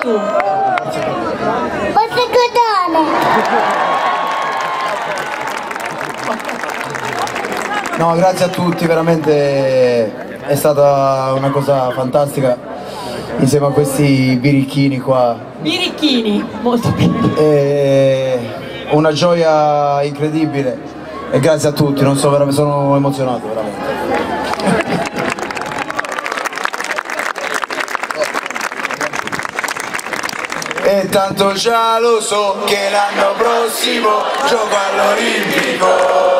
tu? Posso godare? No, grazie a tutti, veramente è stata una cosa fantastica insieme a questi birichini qua. Birichini, molto bene. Una gioia incredibile e grazie a tutti, non so, sono emozionato veramente. E tanto già lo so che l'anno prossimo gioco all'Olimpico.